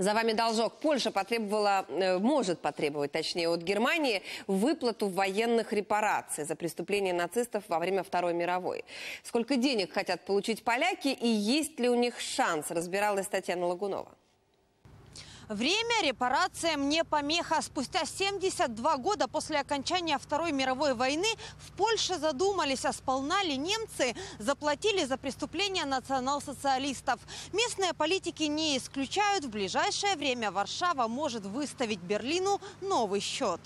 За вами должок. Польша потребовала, э, может потребовать, точнее, от Германии выплату военных репараций за преступления нацистов во время Второй мировой. Сколько денег хотят получить поляки и есть ли у них шанс, разбиралась Татьяна Лагунова. Время репарациям не помеха. Спустя 72 года после окончания Второй мировой войны в Польше задумались, а сполна ли немцы заплатили за преступления национал-социалистов. Местные политики не исключают, в ближайшее время Варшава может выставить Берлину новый счет.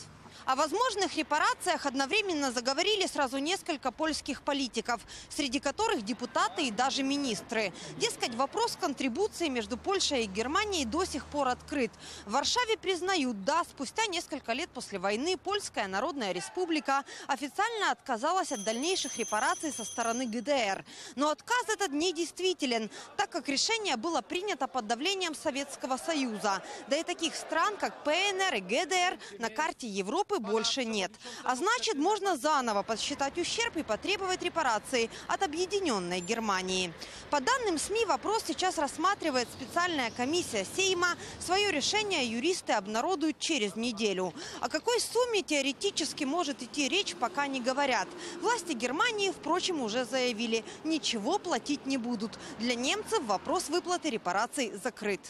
О возможных репарациях одновременно заговорили сразу несколько польских политиков, среди которых депутаты и даже министры. Дескать, вопрос контрибуции между Польшей и Германией до сих пор открыт. В Варшаве признают, да, спустя несколько лет после войны Польская Народная Республика официально отказалась от дальнейших репараций со стороны ГДР. Но отказ этот недействителен, так как решение было принято под давлением Советского Союза. Да и таких стран, как ПНР и ГДР на карте Европы Европы больше нет. А значит, можно заново подсчитать ущерб и потребовать репарации от объединенной Германии. По данным СМИ, вопрос сейчас рассматривает специальная комиссия Сейма. Свое решение юристы обнародуют через неделю. О какой сумме теоретически может идти речь, пока не говорят. Власти Германии, впрочем, уже заявили, ничего платить не будут. Для немцев вопрос выплаты репараций закрыт.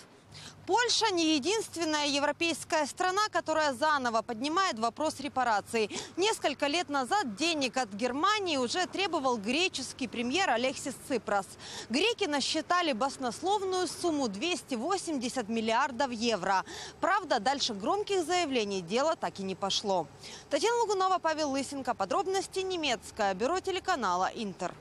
Польша не единственная европейская страна, которая заново поднимает вопрос репараций. Несколько лет назад денег от Германии уже требовал греческий премьер Алексис Ципрас. Греки насчитали баснословную сумму 280 миллиардов евро. Правда, дальше громких заявлений дело так и не пошло. Татьяна Лугунова, Павел Лысенко. Подробности немецкое. Бюро телеканала «Интер».